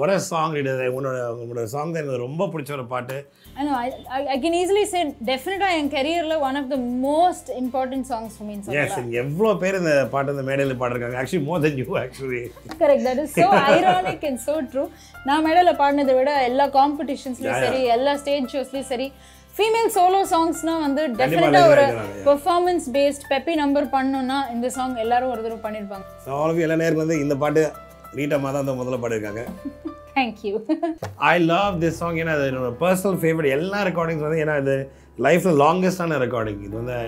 ஒரு சாங் இது உன்னோட உங்களோட சாங் தான் எனக்கு ரொம்ப பிடிச்ச ஒரு பாட்டு. I know. I, I, I can easily say definitely என் கரியரில் one of the most important songs for me yes எவ்வளோ பேர் இந்த பாட்டு இந்த மேடையில் பாடிருக்காங்க. Actually more than you actually correct that is so ironic and so true நான் மேடையில் பாடினதை விட எல்லா காம்படிஷன்ஸ்லையும் சரி எல்லா ஸ்டேஜ் ஷோஸ்லையும் சரி ஃபீமேல் சோலோ சாங்ஸ்னால் வந்து டெஃபினட்டாக ஒரு. பெர்ஃபார்மன்ஸ் பேஸ்ட் பெப்பி நம்பர் பண்ணணும்னா இந்த சாங் எல்லாரும் ஒரு தடவை பண்ணியிருப்பாங்க ஸோ ஆல் எல்லா நேருக்கு வந்து இந்த பாட்டு ரீட்டா தான் அந்த முதல்ல பாடிருக்காங்க thank you I love this song ஏன்னா அது என்னோட பர்சனல் ஃபேவரட் எல்லா ரெக்கார்டிங்ஸ் வந்து ஏன்னா இது லைஃப்பில் லாங்கஸ்டான ரெக்கார்டிங் இது வந்து ஐ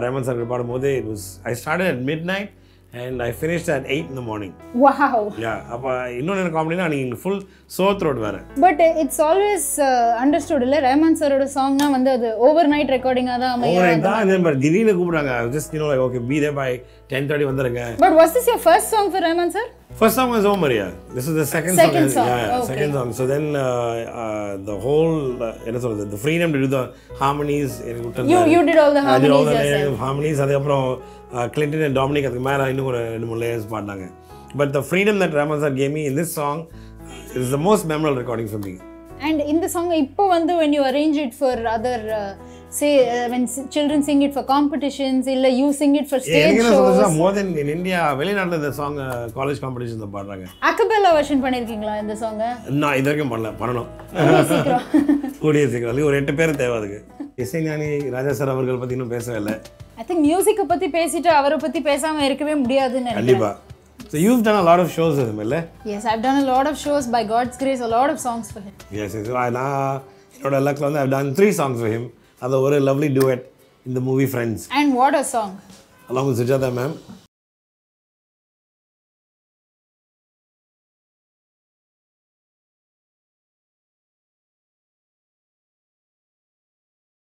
ரமன் சார் பாடும்போது it was I start at midnight and I finished at eight இந்த மார்னிங் வாவ் யா அப்போ இன்னொன்று என்ன காமெடினா நீங்கள் ஃபுல் சோத் ரோட் வேறு. பட் இட்ஸ் ஆல்வேஸ் அண்டர்ஸ்டுட் இல்லை? ரஹ்மான் சாரோட சாங்னா வந்து அது ஓவர் நைட் ரெக்கார்டிங்காக தான் அமையும் ஓவர் தான் இதே மாதிரி திடீர்னு கூப்பிடுறாங்க. Just you know like okay be there by ten thirty வந்துருங்க. But was this your first song for Rahman sir First song was Oh Maria. This is the second, Second song. song, Yeah, okay. second song. So then uh, uh, the whole uh, the freedom to do the harmonies you விட்டுருந்தாரு. You did all the I did all the harmonies அதுக்கப்புறம் Clinton and Dominic அதுக்கு மேலே இன்னும் ஒரு ரெண்டு மூணு layers பாடினாங்க but the freedom that Rahman sir gave me in this song is the most memorable recording for me and இந்த song இப்போ வந்து when you arrange it for other uh, say uh, when children sing it for competitions இல்ல you sing it for stage shows. வெளிநாட்டில் இந்த song college காம்படிஷனில் பாடுறாங்க. Acapella version பண்ணிருக்கீங்களா இந்த சாங் நான் இது வரைக்கும் பண்ணல பண்ணணும். கூடிய சீக்கிரம். ஒரு எட்டு பேர் தேவை அதுக்கு. இசைஞானி ராஜா சார் அவர்கள் பற்றி இன்னும் பேசவே இல்லை. ஐ திங்க் மியூசிக்கை பத்தி பேசிட்டு அவரை பத்தி பேசாம இருக்கவே முடியாதுன்னு கண்டிப்பா. So you've done a lot of shows with him இல்லை? Yes i've done a lot of shows. By god's grace a lot of songs for him. Yes yes நான் என்னோட லக்கில் வந்து I've done three for him. அது ஒரு lovely duet in the movie Friends and what a song along with Sujatha ma'am